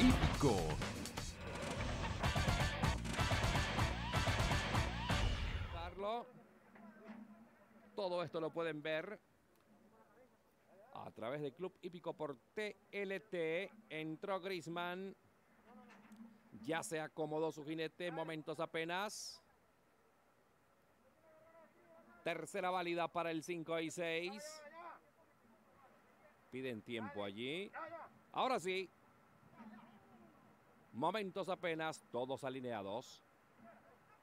hípico. Todo esto lo pueden ver a través del Club Hípico por TLT. Entró Grisman. Ya se acomodó su jinete. Momentos apenas. Tercera válida para el 5 y 6. Piden tiempo allí. Ahora sí. Momentos apenas, todos alineados.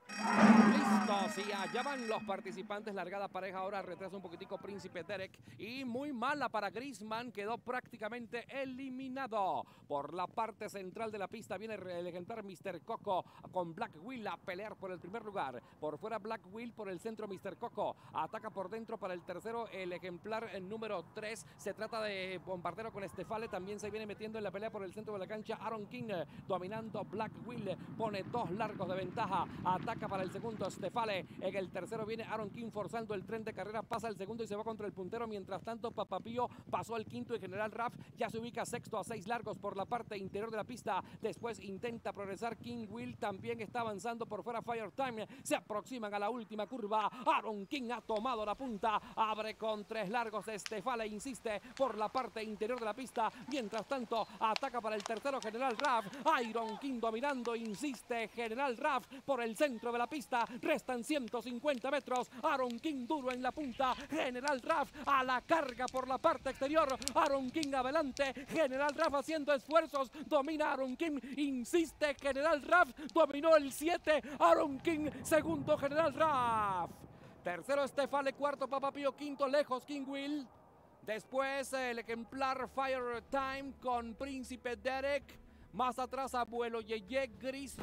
Listos y allá van los participantes. Largada pareja ahora retrasa un poquitico Príncipe Derek. Y muy mala para Grisman. Quedó prácticamente eliminado. Por la parte central de la pista viene el ejemplar Mr. Coco con Black Will a pelear por el primer lugar. Por fuera Black Will por el centro Mr. Coco. Ataca por dentro para el tercero el ejemplar número 3. Se trata de bombardero con Estefale. También se viene metiendo en la pelea por el centro de la cancha Aaron King dominando Black Will. Pone dos largos de ventaja. Ataca para el segundo Stefale. En el tercero viene Aaron King forzando el tren de carrera. Pasa el segundo y se va contra el puntero. Mientras tanto, Papapío pasó al quinto y General Raf ya se ubica sexto a seis largos por la parte interior de la pista. Después intenta progresar King Will. También está avanzando por fuera Fire Time. Se aproximan a la última curva. Aaron King ha tomado la punta. Abre con tres largos. Stefale insiste por la parte interior de la pista. Mientras tanto, ataca para el tercero General Raf. Aaron King dominando. Insiste General Raf por el de la pista. Restan 150 metros. Aaron King duro en la punta. General Raf a la carga por la parte exterior. Aaron King adelante. General Raf haciendo esfuerzos. Domina Aaron King. Insiste General Raf. Dominó el 7. Aaron King. Segundo General Raf. Tercero Estefale. Cuarto Papapío. Quinto lejos King Will. Después el ejemplar Fire Time con Príncipe Derek. Más atrás Abuelo Yeye Gris.